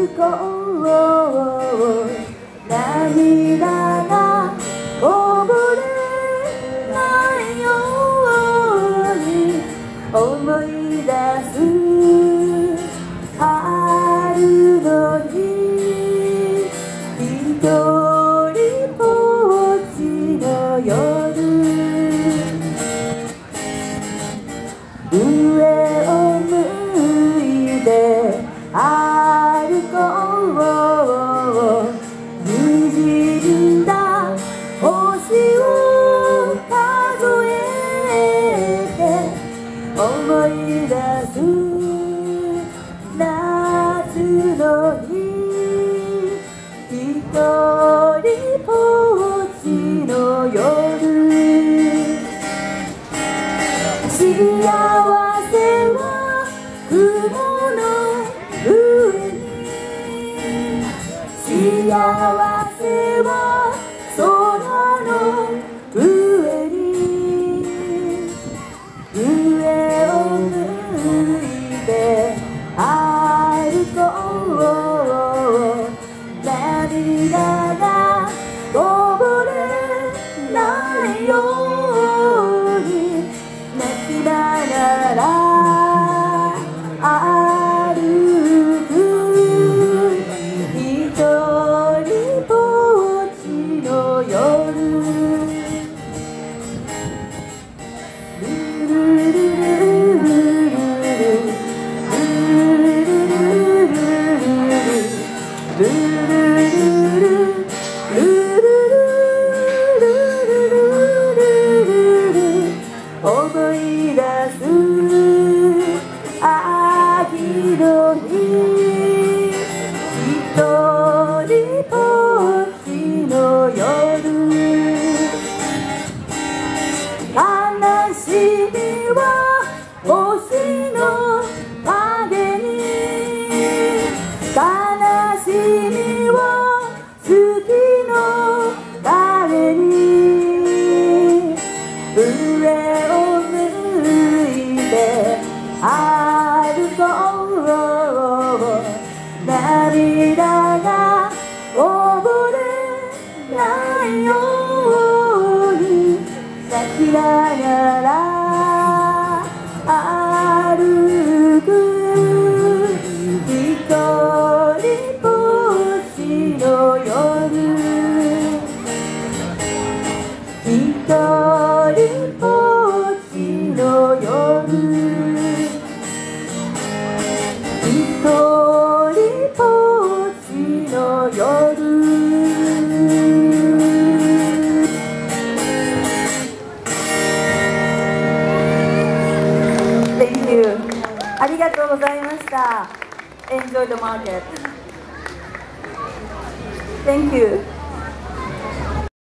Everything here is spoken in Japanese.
歩こう涙 Jesus. こぼれないように泣きながら歩くとりぼっちの夜。ルルルル思い出す秋の日一人ぼっちの夜悲しみは星の影に。悲しみ。上を向いて歩こう涙がこぼれないように泣きながら歩く一人ぼっちの夜一人ありがとうございました Enjoy the market Thank you